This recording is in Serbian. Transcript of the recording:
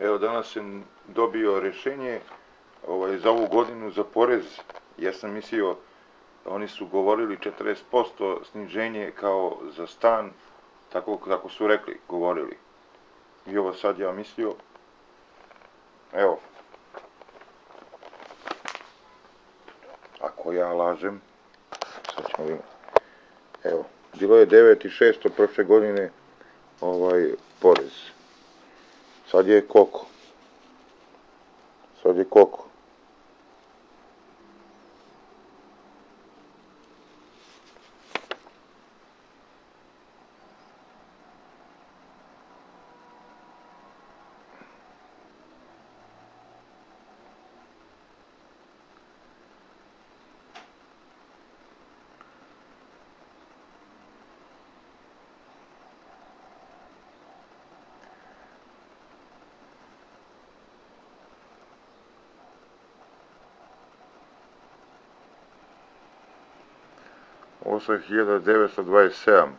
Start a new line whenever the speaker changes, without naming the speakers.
Evo, danas sam dobio rešenje ovaj, za ovu godinu za porez. Ja sam mislio, oni su govorili 40% sniženje kao za stan, tako kako su rekli, govorili. I ovo sad ja mislio, evo, ako ja lažem, sad ćemo vidjeti. Evo, bilo je 9.600 prošle godine ovaj porez. Sad je koliko? Sad je koliko? Also here the 927.